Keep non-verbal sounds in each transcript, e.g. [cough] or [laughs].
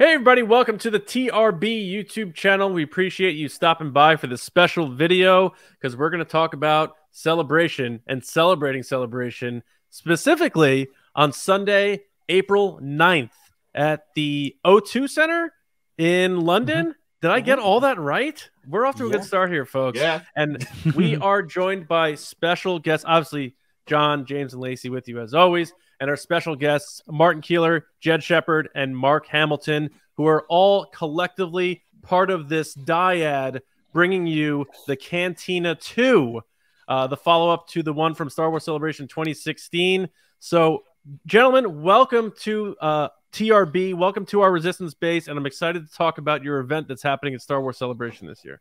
Hey, everybody, welcome to the TRB YouTube channel. We appreciate you stopping by for this special video because we're going to talk about celebration and celebrating celebration specifically on Sunday, April 9th at the O2 Center in London. Mm-hmm. Did I get all that right? We're off to a yeah. good start here, folks. Yeah. And [laughs] we are joined by special guests, obviously, John, James, and Lacey with you as always and our special guests, Martin Keeler, Jed Shepherd, and Mark Hamilton, who are all collectively part of this dyad bringing you the Cantina 2, uh, the follow up to the one from Star Wars Celebration 2016. So, gentlemen, welcome to uh, TRB. Welcome to our Resistance base. And I'm excited to talk about your event that's happening at Star Wars Celebration this year.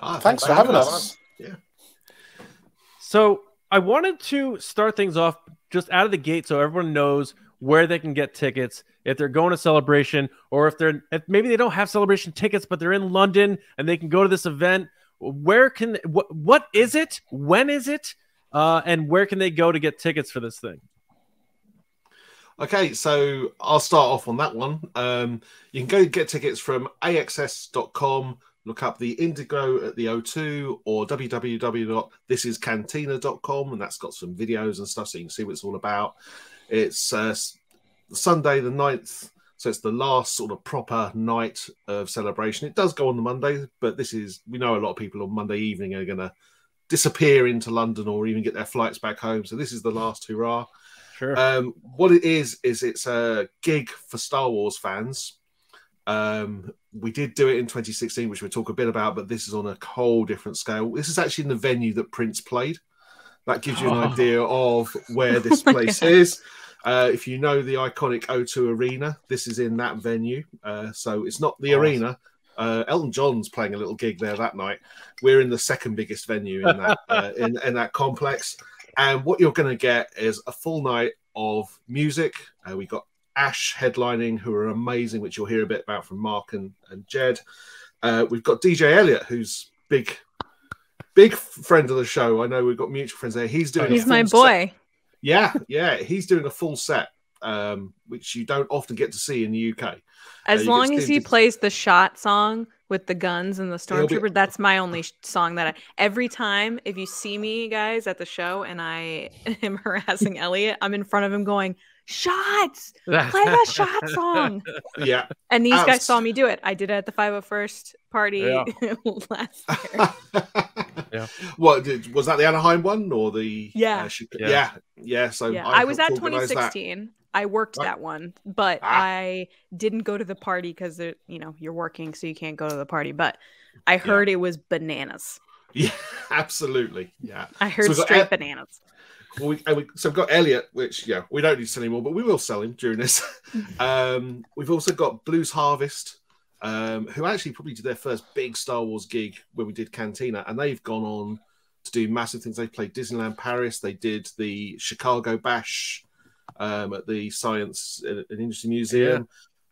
Ah, thanks, for having us. us. Yeah. So, I wanted to start things off just out of the gate so everyone knows where they can get tickets if they're going to celebration or if they're if maybe they don't have celebration tickets but they're in London and they can go to this event where can what what is it? When is it? Uh, and where can they go to get tickets for this thing? Okay so i'll start off on that one. Um, you can go get tickets from axs.com look up the Indigo at the O2 or www.thisiscantina.com, and that's got some videos and stuff so you can see what it's all about. It's uh, Sunday the 9th, so it's the last sort of proper night of celebration. It does go on the Monday, but this is, we know a lot of people on Monday evening are going to disappear into London or even get their flights back home. So this is the last hurrah. Sure. Um, what it is, is it's a gig for Star Wars fans um, we did do it in 2016, which we'll talk a bit about, but this is on a whole different scale. This is actually in the venue that Prince played. That gives you an oh. idea of where this oh [laughs] place is. Uh, if you know the iconic O2 Arena, this is in that venue. Uh, so it's not the awesome. arena. Uh, Elton John's playing a little gig there that night. We're in the second biggest venue in that [laughs] uh, in, in that complex, and what you're going to get is a full night of music. Uh, we got Ash headlining, who are amazing, which you'll hear a bit about from Mark and, and Jed. Uh, we've got DJ Elliot, who's big, big friend of the show. I know we've got mutual friends there. He's doing. He's my boy. Set. Yeah, yeah, he's doing a full set, um, which you don't often get to see in the UK. As uh, long as he to... plays the shot song with the guns and the stormtrooper, be... that's my only song that I. Every time, if you see me guys at the show and I [laughs] am harassing Elliot, I'm in front of him going shots! [laughs] Play that shot song. Yeah. And these guys saw me do it. I did it at the 501st party yeah. [laughs] last year. [laughs] Yeah. What did, was that the anaheim one or the yeah. uh, yeah. yeah. yeah so yeah. I, I was at 2016 that. i worked that one but ah. i didn't go to the party because you know you're working so you can't go to the party but i heard it was bananas. Yeah absolutely yeah. I heard so straight bananas well, we, we, so we've got Elliot, which yeah, we don't need to sell anymore, but we will sell him during this. [laughs] um, we've also got Blues Harvest, um, who actually probably did their first big Star Wars gig when we did Cantina, and they've gone on to do massive things. They played Disneyland Paris, they did the Chicago Bash um, at the Science and Industry Museum,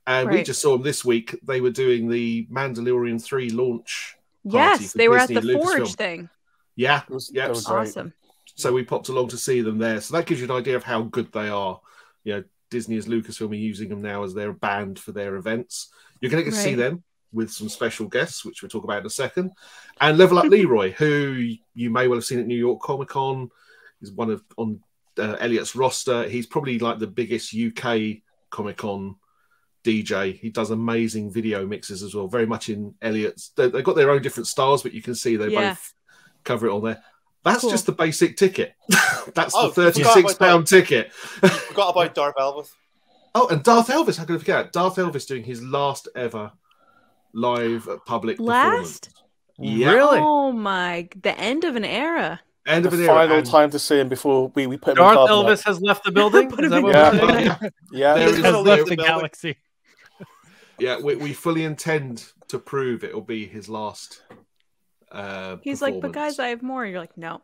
yeah. and right. we just saw them this week. They were doing the Mandalorian Three launch. Yes, they Disney were at the Lucasfilm. Forge thing. Yeah, was, yeah, that was awesome. So we popped along to see them there. So that gives you an idea of how good they are. You know, Disney as Lucasfilm are using them now as their band for their events. You're going to get to right. see them with some special guests, which we'll talk about in a second. And Level Up Leroy, who you may well have seen at New York Comic Con, is one of on uh, Elliot's roster. He's probably like the biggest UK Comic Con DJ. He does amazing video mixes as well, very much in Elliot's. They, have got their own different styles, but you can see they yeah. both cover it on there. That's cool. just the basic ticket. [laughs] That's oh, the thirty-six pound ticket. [laughs] forgot about Darth Elvis. Oh, and Darth Elvis. How could I forget? Darth Elvis doing his last ever live public last. Yeah. Really? Oh my! The end of an era. End of the an final era. time to see him before we, we put Darth Elvis has left the [laughs] building. Is that what yeah, yeah. yeah. He's left the galaxy. Yeah, we, we fully intend to prove it will be his last uh, He's like, but guys, I have more. You're like, no.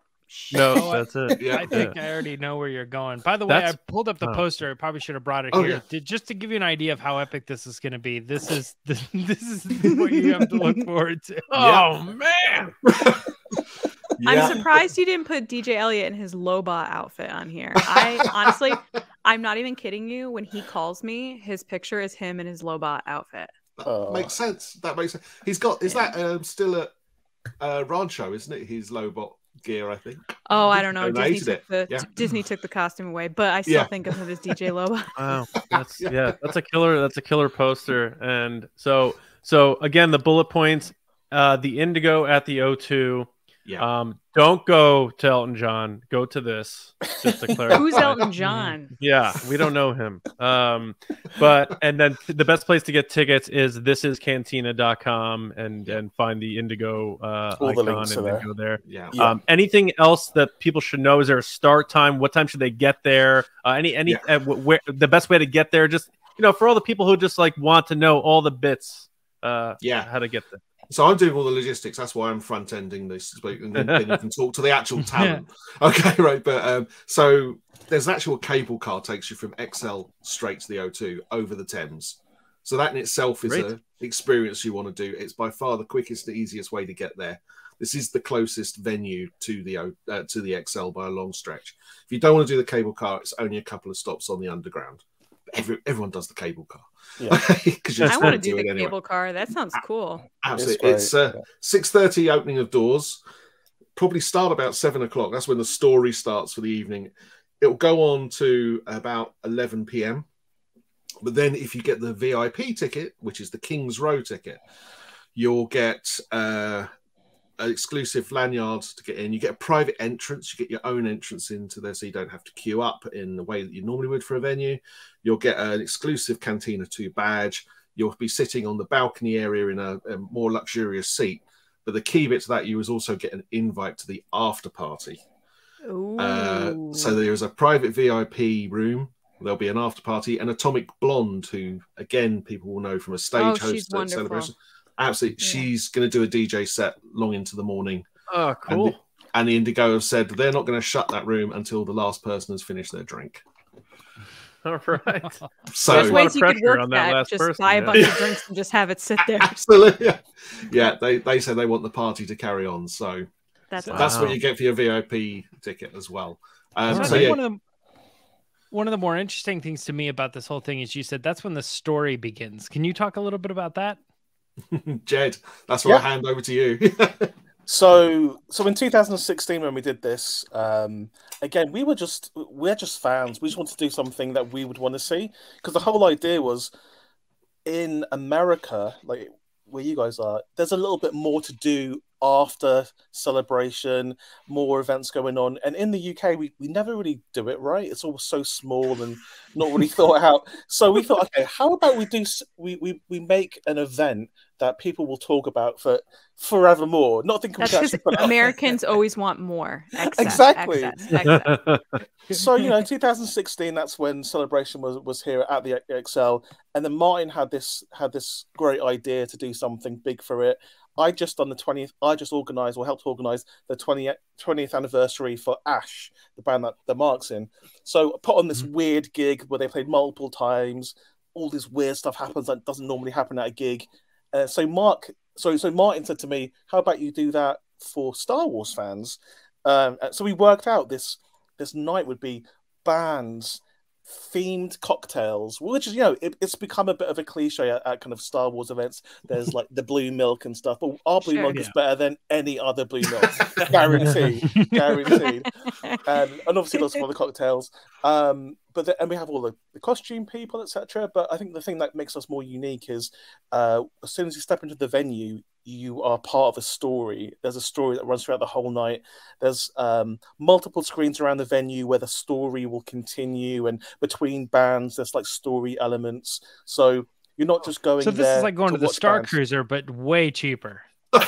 No, that's it. Yeah. I think I already know where you're going. By the way, that's... I pulled up the oh. poster. I probably should have brought it oh, here yeah. just to give you an idea of how epic this is going to be. This is this, [laughs] this is what you have to look [laughs] forward to. Oh man! [laughs] yeah. I'm surprised you didn't put DJ Elliot in his Lobot outfit on here. I honestly, I'm not even kidding you. When he calls me, his picture is him in his Lobot outfit. That oh. makes sense. That makes sense. He's got. Is yeah. that um, still a uh, Rancor, isn't it? His Lobot gear, I think. Oh, I don't know. Disney took, the, yeah. Disney took the costume away, but I still yeah. think of him as DJ [laughs] Lobo. Wow, [laughs] that's, yeah, that's a killer. That's a killer poster. And so, so again, the bullet points. Uh, the Indigo at the O2 yeah. Um, don't go to Elton John. Go to this. Just to [laughs] clarify. Who's Elton John? Yeah, we don't know him. Um, but and then the best place to get tickets is thisiscantina.com and and find the Indigo uh, All icon the and there. go there. Yeah. Um, anything else that people should know? Is there a start time? What time should they get there? Uh, any any yeah. uh, where the best way to get there? Just you know, for all the people who just like want to know all the bits. Uh, yeah, how to get there. So I'm doing all the logistics. That's why I'm front ending this, and then, you can talk to the actual [laughs] talent. yeah. Okay, right. But um, so there's an actual cable car takes you from ExCeL straight to the O2 over the Thames. So that in itself is an experience you want to do. It's by far the quickest and easiest way to get there. This is the closest venue to the uh, to the ExCeL by a long stretch. If you don't want to do the cable car, it's only a couple of stops on the underground. Every, everyone does the cable car. Yeah. [laughs] I want to do, do the anyway. cable car. That sounds cool. Absolutely. It's, it's uh, six thirty opening of doors. Probably start about seven o'clock. That's when the story starts for the evening. It'll go on to about eleven p.m. But then, if you get the VIP ticket, which is the King's Row ticket, you'll get uh, an exclusive lanyard to get in. You get a private entrance. You get your own entrance into there, so you don't have to queue up in the way that you normally would for a venue. You'll get an exclusive Cantina 2 badge. You'll be sitting on the balcony area in a, a more luxurious seat. But the key bit to that, you is also get an invite to the after party. Uh, so there is a private VIP room. There'll be an after party, and Atomic Blonde, who again people will know from a stage oh, host at celebration Absolutely, yeah. she's going to do a DJ set long into the morning. Oh, cool. And the, and the Indigo have said they're not going to shut that room until the last person has finished their drink. [laughs] All right. [laughs] So there's ways you could work on that. that. Just person, buy a bunch of [laughs] drinks and just have it sit there. Absolutely. Yeah. yeah, they they say they want the party to carry on. So that's that's wow. what you get for your VIP ticket as well. Um, so, yeah. one of the one of the more interesting things to me about this whole thing is you said that's when the story begins. Can you talk a little bit about that? [laughs] Jed, that's what yeah. I hand over to you. [laughs] so, so in 2016 when we did this, um, again we were just we're just fans. We just wanted to do something that we would want to see because the whole idea was in America, like where you guys are, there's a little bit more to do after celebration, more events going on. And in the UK, we, we never really do it right. It's all so small and not really thought [laughs] out. So we thought, okay, how about we do we, we, we make an event that people will talk about for forevermore. Not thinking That's Americans always want more. Excess, exactly. Excess, [laughs] excess. so you know, in 2016, that's when Celebration was was here at the ExCeL, and then Martin had this had this great idea to do something big for it. I just on the 20th, I just organised or helped organise the 20th, 20th anniversary for Ash, the band that the Mark's in. So I put on this mm-hmm. weird gig where they played multiple times. All this weird stuff happens that doesn't normally happen at a gig. Uh, so Mark, so so Martin said to me, "How about you do that for Star Wars fans?" Um, so we worked out this this night would be bands themed cocktails, which is you know it, it's become a bit of a cliche at, at, kind of Star Wars events. There's like the blue milk and stuff, but our blue sure, milk yeah. is better than any other blue milk, [laughs] guaranteed, guaranteed. [laughs] And, and obviously lots of other cocktails. Um, but the, and we have all the, the costume people, etc. But I think the thing that makes us more unique is uh, as soon as you step into the venue, you are part of a story. There's a story that runs throughout the whole night. There's um, multiple screens around the venue where the story will continue, and between bands, there's like story elements. So you're not just going. So this is like going to, to the Star bands. Cruiser, but way cheaper. [laughs]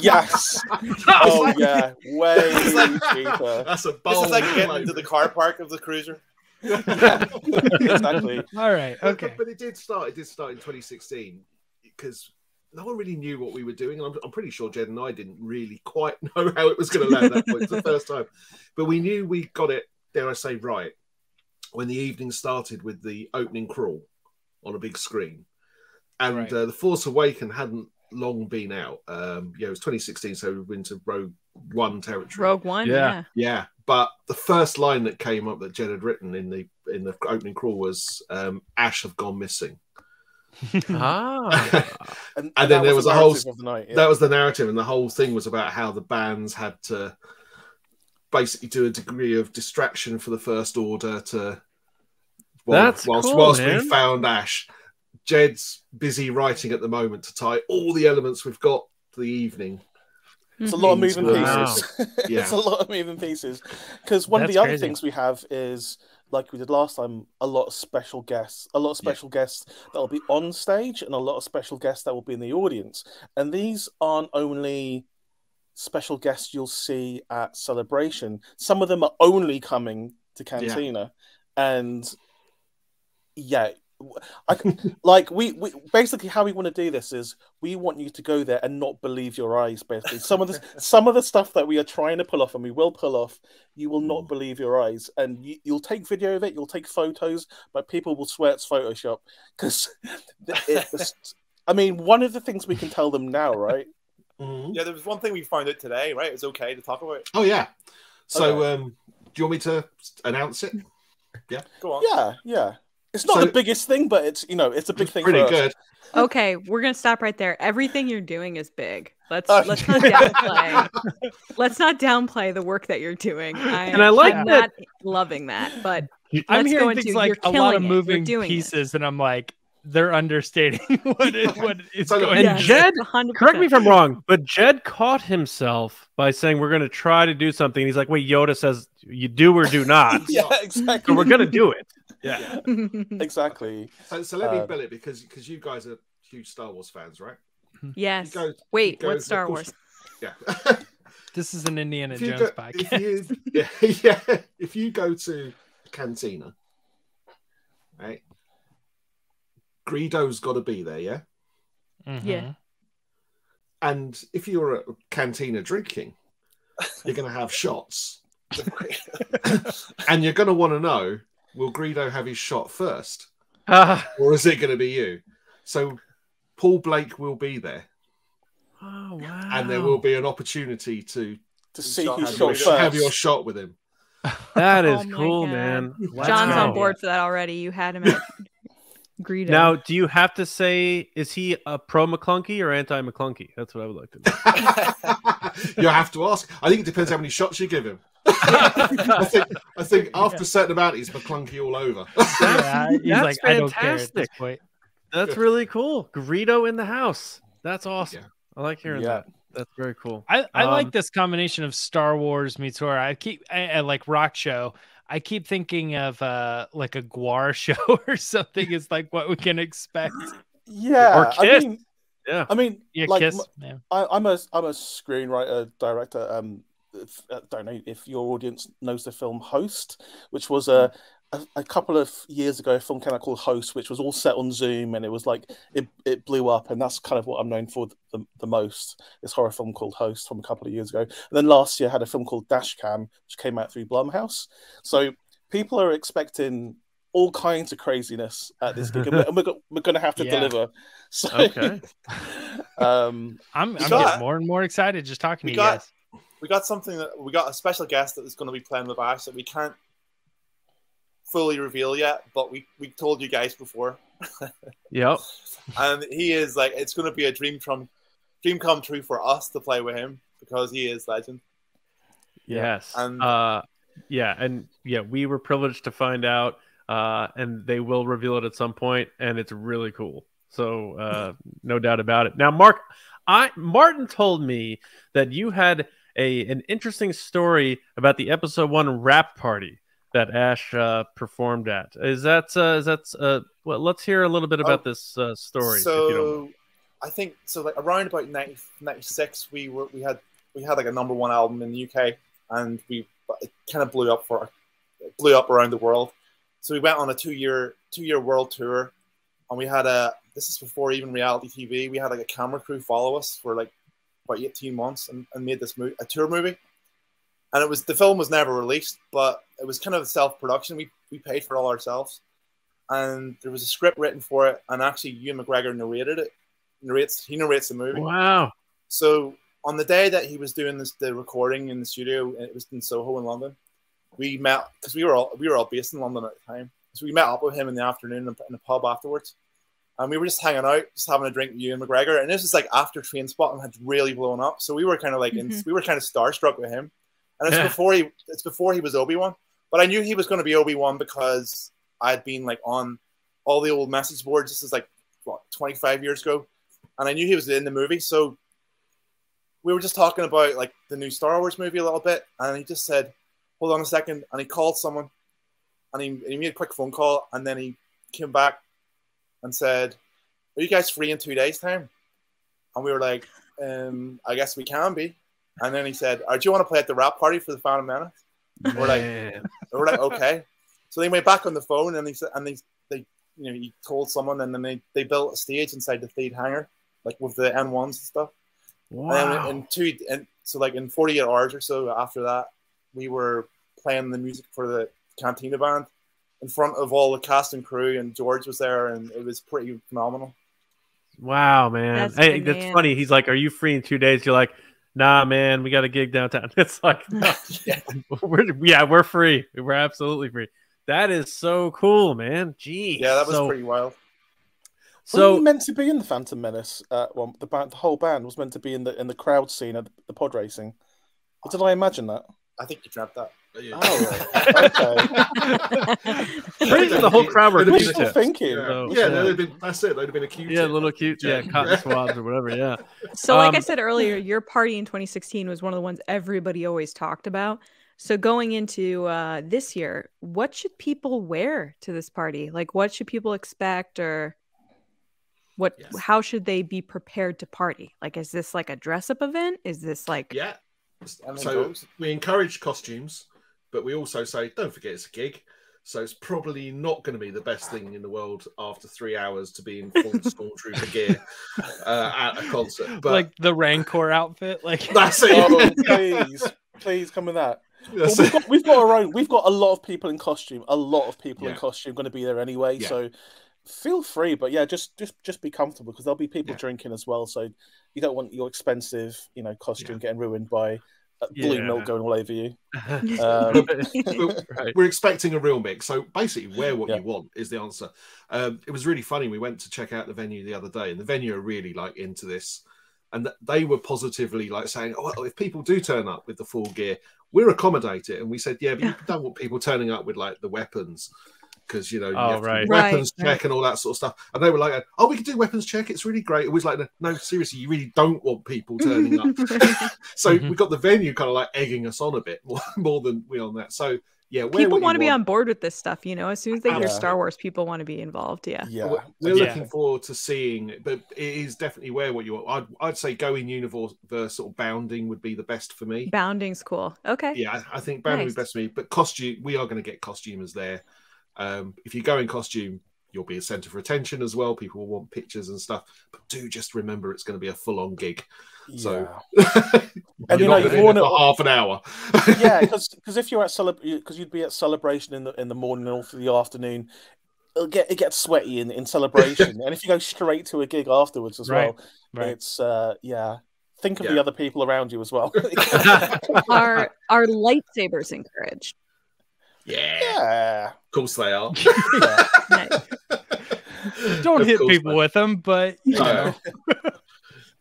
yes. [laughs] oh yeah, way [laughs] cheaper. That's a bold. This is like getting into the car park of the cruiser. exactly. All right. Okay. But, but, it did start. It did start in 2016 because no one really knew what we were doing. And I'm, I'm, pretty sure Jed and I didn't really quite [laughs] know how it was going to land that point. It's the first time. But we knew we got it, dare I say, right when the evening started with the opening crawl on a big screen. And right. uh, The Force Awaken hadn't long been out. Um, yeah, it was 2016, so we went to Rogue One territory. Rogue One, yeah. Yeah. but the first line that came up that Jed had written in the in the opening crawl was um, "Ash have gone missing." [laughs] ah, [laughs] and, and, and then there was, was a whole the night, yeah. that was the narrative, and the whole thing was about how the bands had to basically do a degree of distraction for the First Order to. Well, That's whilst, cool, whilst man. we found Ash, Jed's busy writing at the moment to tie all the elements we've got for the evening it's a lot of moving pieces. Yeah. [laughs] it's a lot of moving pieces. Because one That's of the other crazy. things we have is, like we did last time, a lot of special guests, a lot of special yeah. guests that will be on stage, and a lot of special guests that will be in the audience. And these aren't only special guests you'll see at Celebration. Some of them are only coming to Cantina, yeah. and yeah, I, like we, we basically how we want to do this is we want you to go there and not believe your eyes. Basically, some of the [laughs] some of the stuff that we are trying to pull off and we will pull off, you will not mm. believe your eyes, and you, will take video of it, you'll take photos, but people will swear it's Photoshop because I mean, one of the things we can tell them now, right? Mm-hmm. Yeah, there was one thing we found out today, right? It's okay to talk about. Oh yeah. So, okay. um, do you want me to announce it? [laughs] Yeah. Go on. Yeah, yeah. It's not so, the biggest thing, but it's you know it's a big thing. Pretty good. Okay, we're gonna stop right there. Everything you're doing is big. Let's uh, let's not downplay. [laughs] let's not downplay the work that you're doing. I, and I like I'm that. Not loving that, but I'm hearing things into, like a lot of moving pieces, it. and I'm like, they're understating [laughs] what it, what is going. And yes, Jed, 100%. correct me if I'm wrong, but Jed caught himself by saying we're going to try to do something. He's like, "Wait, Yoda says you do or do not." [laughs] yeah, exactly. So we're going to do it. Yeah, [laughs] exactly. So, so let me uh, bill it because because you guys are huge Star Wars fans, right? Yes. Go, Wait, what Star Wars? [laughs] Yeah. [laughs] this is an Indiana Jones go, podcast. If you, yeah, yeah. If you go to Cantina, right? Greedo's got to be there, yeah. Mm-hmm. Yeah. And if you're at Cantina drinking, you're going to have shots, and you're going to want to know will Greedo have his shot first? Ah. or is it going to be you? So Paul Blake will be there. Oh, wow. And there will be an opportunity to, to see who shot first. have your shot with him. That is oh cool, God. man. Let's John's go. on board for that already. You had him at [laughs] Greedo. Now, do you have to say is he a pro Maclunkey or anti Maclunkey? That's what I would like to know. [laughs] you have to ask. I think it depends how many shots you give him. I think I think [laughs] after a certain amount, he's Maclunkey all over. [laughs] yeah, [laughs] he's That's like, fantastic. I don't care at. That's really cool. Greedo in the house. That's awesome. Yeah. I like hearing yeah. that. That's very cool. I, I um, like this combination of Star Wars meets horror. I keep I, I like rock show. I keep thinking of uh like a GWAR show or something is like what we can expect. Yeah. Or Kiss. I mean, yeah. I mean, yeah, like, Kiss. Yeah. I, am a I'm a screenwriter director. Um, I don't know if your audience knows the film Host, which was a a, a, couple of years ago, a film came out called Host, which was all set on Zoom, and it was like it, it blew up, and that's kind of what I'm known for the, the most. This horror film called Host from a couple of years ago, and then last year I had a film called Dashcam, which came out through Blumhouse. So people are expecting all kinds of craziness at this gig, and we're, [laughs] we're, we're going to have to yeah. deliver. So, okay. [laughs] um, I'm, I'm got, getting more and more excited just talking to you got, guys. We got something that we got a special guest that is going to be playing with Ash that we can't fully reveal yet, but we we told you guys before. [laughs] yep. And he is like it's going to be a dream come dream come true for us to play with him because he is legend. Yes. And uh, yeah, and yeah, we were privileged to find out, uh, and they will reveal it at some point, and it's really cool. So uh, no doubt about it. Now, Mark, I Martin told me that you had a an interesting story about the episode one wrap party that Ash uh, performed at. Is that uh, is that uh, well? Let's hear a little bit about oh, this uh, story. So, I think so. Like around about 90, 96, we were we had we had like a number one album in the UK, and we it kind of blew up for blew up around the world. So we went on a two year two year world tour, and we had a this is before even reality TV. We had like a camera crew follow us for like about eighteen months and, and made this movie a tour movie and it was the film was never released, but it was kind of a self production. We we paid for it all ourselves, and there was a script written for it, and actually Ewan McGregor narrated it. Narrates he narrates the movie. Wow! So on the day that he was doing this, the recording in the studio, it was in Soho in London. we met because we were all we were all based in London at the time. So we met up with him in the afternoon in the pub afterwards, and we were just hanging out, just having a drink with Ewan McGregor. And this was like after Trainspotting had really blown up, so we were kind of like mm-hmm. in, we were kind of starstruck with him. And it's yeah. before he it's before he was Obi Wan, but I knew he was going to be Obi Wan because I'd been like on all the old message boards. This is like what 25 years ago, and I knew he was in the movie. So we were just talking about like the new Star Wars movie a little bit, and he just said, "Hold on a second. and he called someone, and he, he made a quick phone call, and then he came back and said, "Are you guys free in two days' time?" And we were like, um, "I guess we can be." And then he said, "Do you want to play at the wrap party for the Phantom Menace?" We're like, we're like, okay. So they went back on the phone and he said, and they, they, you know, he told someone, and then they, they built a stage inside the Theed hangar, like with the N ones and stuff. Wow. And then in two, and so like in 48 hours or so after that, we were playing the music for the Cantina band in front of all the cast and crew, and George was there, and it was pretty phenomenal. Wow, man! That's, hey, that's funny. He's like, "Are you free in two days?" You're like, nah, man, we got a gig downtown. [laughs] It's like, no, [laughs] yeah. we're yeah, we're free. We're absolutely free. That is so cool, man. Gee, yeah, that was so, pretty wild. So Were meant to be in the Phantom Menace. Uh, well, the band, the whole band was meant to be in the in the crowd scene at the pod racing. Or did I imagine that? I think you dropped that. Yeah. Oh, [laughs] okay. Pretty the whole crowd were wishful thinking. Yeah, so, yeah, yeah. Been, that's it. They'd have been a cute. Yeah, little cute. Yeah, cotton [laughs] swabs or whatever. Yeah. So, like um, I said earlier, your party in 2016 was one of the ones everybody always talked about. So, going into uh, this year, what should people wear to this party? Like, what should people expect, or what? Yes. How should they be prepared to party? Like, is this like a dress up event? Is this like? Yeah. So we encourage costumes but we also say don't forget it's a gig. So it's probably not going to be the best thing in the world after three hours to be in full [laughs] stormtrooper gear uh, at a concert. But like the Rancor outfit, like [laughs] that's it. Oh, please, please come with that. [laughs] Well, we've, got, we've got our own. We've got a lot of people in costume. A lot of people yeah. in costume going to be there anyway. Yeah. So feel free, but yeah, just just just be comfortable because there'll be people yeah. drinking as well. So you don't want your expensive, you know, costume getting ruined by blue yeah. milk going all over you. [laughs] Um, [laughs] right. We're expecting a real mix, so basically, wear what yeah. you want is the answer. Um, it was really funny. We went to check out the venue the other day, and the venue are really like into this, and they were positively like saying, "Oh, well, if people do turn up with the full gear, we'll accommodate it." And we said, "Yeah, but you don't want people turning up with like the weapons." Because you know you oh, have right. weapons right, check right. and all that sort of stuff. And they were like, "Oh, we can do weapons check. It's really great." It was like, "No, seriously, you really don't want people turning up." [laughs] [laughs] so mm-hmm. we got the venue kind of like egging us on a bit more, [laughs] more than we on that. So yeah, people want to be on board with this stuff. You know, as soon as they hear Star Wars, people want to be involved. Yeah, yeah. We're, we're yeah. looking forward to seeing, but it is definitely where what you want. I'd, I'd say going universe or bounding would be the best for me. Bounding's cool. Okay. Yeah, I, I think bounding nice. would be best for me. But costume, we are going to get costumers there. Um, if you go in costume, you'll be a center for attention as well. People will want pictures and stuff. But do just remember it's going to be a full on gig. So, [laughs] and you know, you want for half an hour. [laughs] yeah, because if you're at celebration, because you'd be at celebration in the in the morning or for the afternoon, it'll get it gets sweaty in, in celebration, [laughs] and if you go straight to a gig afterwards as right. well, right. it's uh yeah. Think of yeah. the other people around you as well. are are lightsabers encouraged? Yeah. Yeah. Of course they are. [laughs] Don't of hit people with them, but you know. [laughs]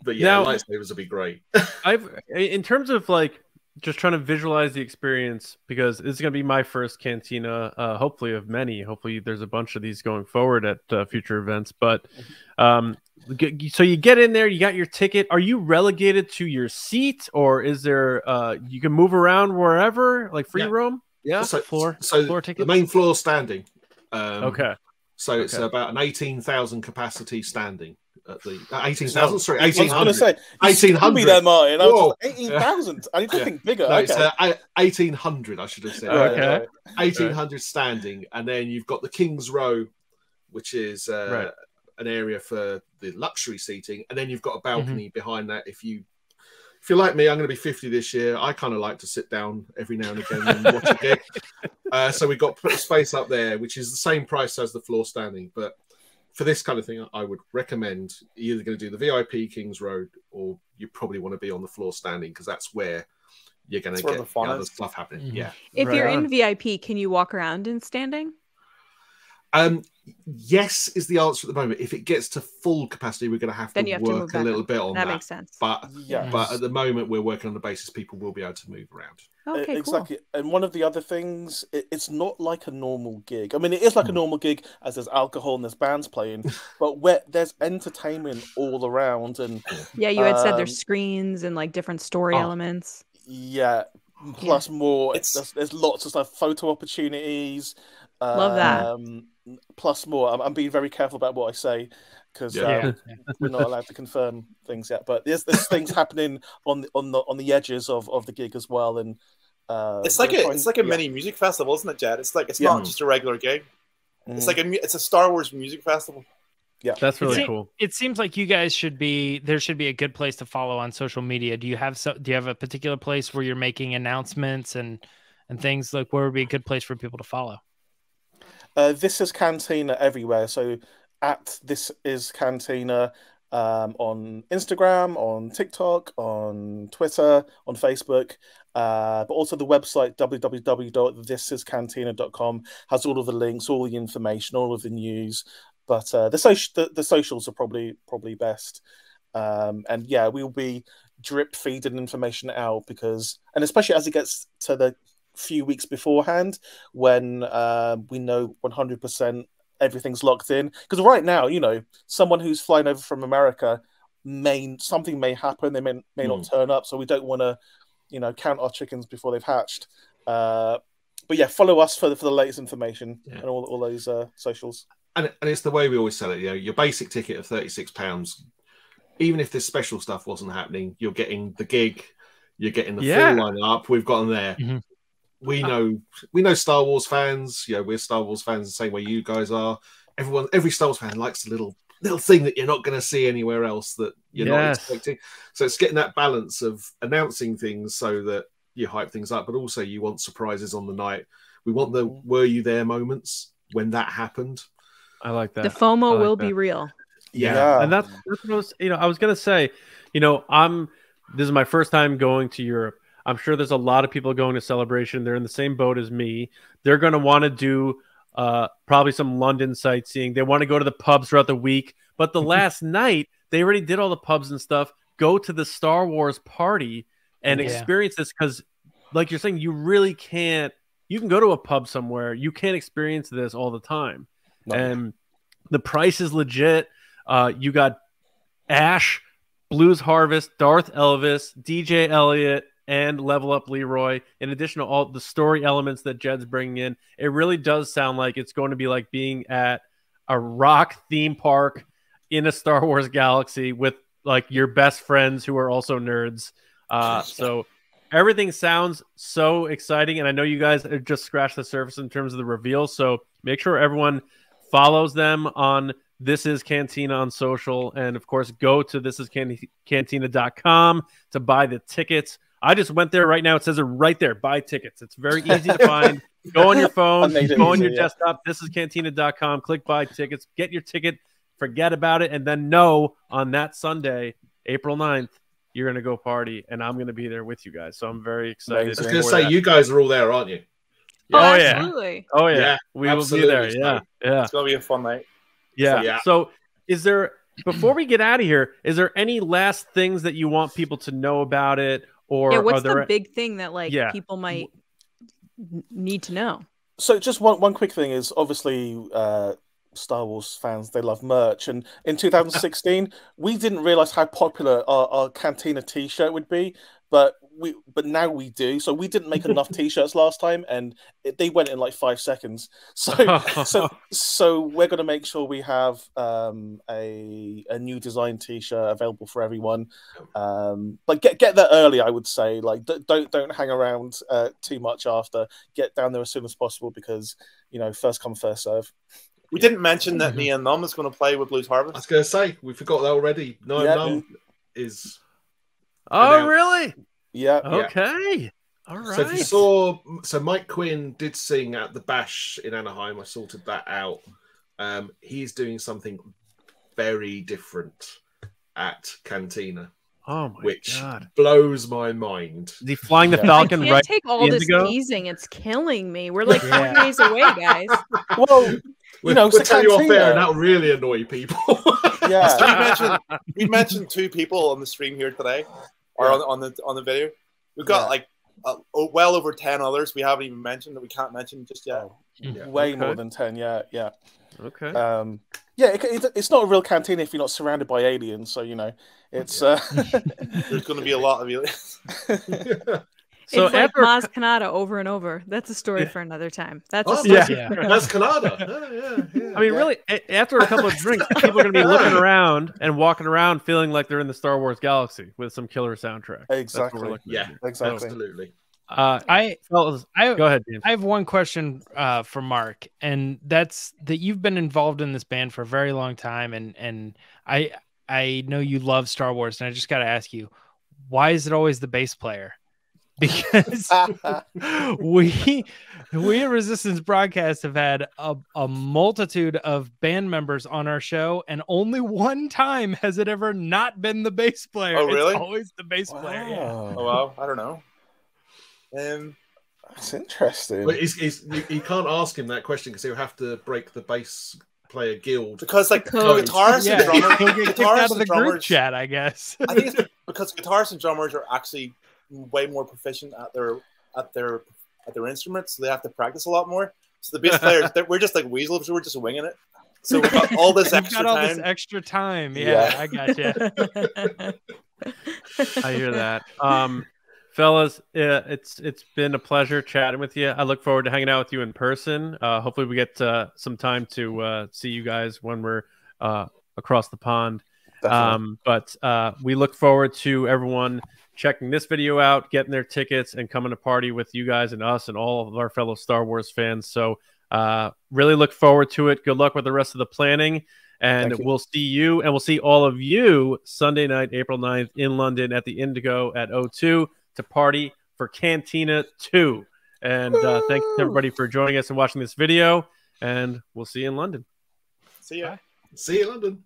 but yeah, now, lightsabers would be great. [laughs] I've in terms of like just trying to visualize the experience because this is going to be my first cantina uh, hopefully of many hopefully there's a bunch of these going forward at uh, future events but um, so you get in there you got your ticket are you relegated to your seat or is there uh, you can move around wherever like free yeah. roam yeah, so, floor. So floor tickets? the main floor standing. Um, okay. So okay. it's about an eighteen thousand capacity standing at the uh, eighteen thousand. Sorry, eighteen hundred. Eighteen hundred. there, Martin. I was eighteen thousand. I need to yeah. think bigger. No, okay. uh, eighteen hundred. I should have said. okay. Eighteen hundred standing, and then you've got the King's Row, which is uh, right. an area for the luxury seating, and then you've got a balcony mm-hmm. behind that if you if you're like me, I'm going to be 50 this year. I kind of like to sit down every now and again and watch a gig. [laughs] Uh, so we got put a space up there, which is the same price as the floor standing. But for this kind of thing, I would recommend you're either going to do the VIP Kings Row or you probably want to be on the floor standing because that's where you're going to get the other stuff happening. Mm-hmm. Yeah. If right you're on. in VIP, can you walk around in standing? Um, yes, is the answer at the moment. If it gets to full capacity, we're going to have to have work to a little bit on that. That makes sense. But yes. but at the moment, we're working on the basis people will be able to move around. Okay, exactly. Cool. And one of the other things, it, it's not like a normal gig. I mean, it is like a hmm. normal gig as there's alcohol and there's bands playing, [laughs] but where there's entertainment all around. And yeah, you had um, said there's um, screens and like different story oh, elements. Yeah, plus yeah. more. It's... There's, there's, lots of stuff, photo opportunities. Love that. Plus more. I'm, I'm, being very careful about what I say because yeah. um, we're not allowed to confirm things yet. But there's there's things happening on the on the on the edges of, of the gig as well, and uh, it's like a trying, it's like a yeah. mini music festival, isn't it, Jed? It's like it's yeah. not just a regular gig. Mm. It's like a it's a Star Wars music festival. Yeah, that's really it cool. It seems like you guys should be there. Should be a good place to follow on social media. Do you have so? Do you have a particular place where you're making announcements and and things like where would be a good place for people to follow? Uh, this is Cantina everywhere. So at this is Cantina um, on Instagram, on TikTok, on Twitter, on Facebook, uh, but also the website www.thisiscantina.com has all of the links, all the information, all of the news. But uh, the, the, the socials are probably probably best. Um, and yeah, we'll be drip feeding information out because, and especially as it gets to the few weeks beforehand when uh, we know 100% everything's locked in. Because right now, you know, someone who's flying over from America may something may happen. They may may mm. not hmm. turn up, so we don't want to, you know, count our chickens before they've hatched. Uh, but yeah, follow us for the, for the latest information yeah. and all, all those uh, socials. And, and it's the way we always sell it. You know, your basic ticket of thirty six pounds. Even if this special stuff wasn't happening, you're getting the gig, you're getting the yeah. full line up. We've got them there. Mm-hmm we uh, know we know Star Wars fans. You know, we're Star Wars fans the same way you guys are. Everyone, every Star Wars fan likes a little little thing that you're not going to see anywhere else that you're yes. not expecting. So it's getting that balance of announcing things so that you hype things up, but also you want surprises on the night. We want the "Were you there?" moments when that happened. I like that. The FOMO like will that. be real. Yeah. yeah. and that's, that's what I was. You know, I was gonna say. You know, I'm. This is my first time going to Europe I'm sure there's a lot of people going to celebration. They're in the same boat as me. They're going to want to do uh, probably some London sightseeing. They want to go to the pubs throughout the week. But the [laughs] last night, they already did all the pubs and stuff. Go to the Star Wars party and yeah. experience this because, like you're saying, you really can't. You can go to a pub somewhere. You can't experience this all the time. No. And the price is legit. Uh, you got Ash, Blues Harvest, Darth Elvis, DJ Elliot, and level up Leroy. In addition to all the story elements that Jed's bringing in, it really does sound like it's going to be like being at a rock theme park in a Star Wars galaxy with like your best friends who are also nerds. Uh, [laughs] so everything sounds so exciting, and I know you guys just scratched the surface in terms of the reveal. So make sure everyone follows them on this is Cantina on social, and of course, go to this is cantina.com to buy the tickets. I just went there right now. It says it right there. Buy tickets. It's very [laughs] easy to find. go on your phone, go on your yeah. desktop. This is cantina.com. Click buy tickets. Get your ticket. Forget about it. And then know on that Sunday, April 9th, you're going to go party. And I'm going to be there with you guys. So I'm very excited. I was going to say, that. you guys are all there, aren't you? Yeah. Oh, oh, absolutely. Oh, yeah. yeah we will be there. Yeah. Yeah. It's going to be a fun night. Yeah. So, yeah. So is there, before we get out of here, is there any last things that you want people to know about it or yeah, what's there... the big thing that like yeah. people might need to know? So just one one quick thing is obviously uh, Star Wars fans they love merch, and in 2016 we didn't realize how popular our, our Cantina T-shirt would be, but we but now we do. So we didn't make enough [laughs] t-shirts last time, and it, they went in like five seconds. [laughs] So so so we're going to make sure we have um, a a new design t-shirt available for everyone. Um, but get get there early, I would say. Like don't don't hang around uh, too much after. Get down there as soon as possible because you know first come first serve. We didn't mention that Nien Nunb is going to play with Blues Harvest. I was going to say we forgot that already. No, yeah, no, is. Oh, really? Yeah. Okay. All right. So if you saw, so Mike Quinn did sing at the Bash in Anaheim. I sorted that out. Um, he's doing something very different at Cantina. Oh my god. which god, blows my mind. Is he flying the Falcon I can't right? take all this Indigo? teasing. It's killing me. We're like four days away, guys. [laughs] Well, you We'll, know, we'll tell you off Cantina- air, and that'll really annoy people. yeah. [laughs] We mentioned we mentioned two people on the stream here today, or on, on the on the video. We've got Yeah. like uh, oh, well over ten others we haven't even mentioned that we can't mention just yet. Oh, Yeah. way Okay. more than 10 yeah yeah Okay. um yeah it, it, it's not a real canteen if you're not surrounded by aliens so you know it's uh [laughs] There's going to be a lot of you. [laughs] [laughs] So it's like after- Maz Kanata over and over. That's a story for another time. That's a Oh, story. Yeah. Yeah. That's Canada. [laughs] Yeah, yeah, yeah. I mean, really, after a couple of drinks, [laughs] people are going to be looking around and walking around feeling like they're in the Star Wars galaxy with some killer soundtrack. That's Exactly. Yeah. exactly absolutely. Uh, I fellas, I go ahead, James. I have one question uh, for Mark, and that's that you've been involved in this band for a very long time, and and I I know you love Star Wars, and I just got to ask you, why is it always the bass player? [laughs] Because [laughs] we we at Resistance Broadcast have had a, a multitude of band members on our show, and only one time has it ever not been the bass player. Oh, really? It's always the bass player. Yeah. Oh wow well, I don't know. Um, that's interesting But he's, he's, you, you can't ask him that question because he'll have to break the bass player guild. because like Code. guitarists Yeah, and drummers, he'll guitarists out of the and group drummers. chat, I guess. I think it's because guitarists and drummers are actually way more proficient at their at their at their instruments, so they have to practice a lot more. So the bass players, [laughs] we're just like weasels, we're just winging it. So we've got all this [laughs] extra got all time. this extra time. Yeah, Yeah. I got you. [laughs] I hear that. Um, fellas, uh, it's it's been a pleasure chatting with you. I look forward to hanging out with you in person. Uh, hopefully, we get uh, some time to uh, see you guys when we're uh, across the pond. Um, but uh, we look forward to everyone checking this video out, getting their tickets, and coming to party with you guys and us and all of our fellow Star Wars fans. So, uh, really look forward to it. Good luck with the rest of the planning. And we'll see you and we'll see all of you Sunday night, April 9th in London at the Indigo at O2 to party for Cantina 2. And uh, thanks Woo! everybody for joining us and watching this video. And we'll see you in London. See ya. See you in London.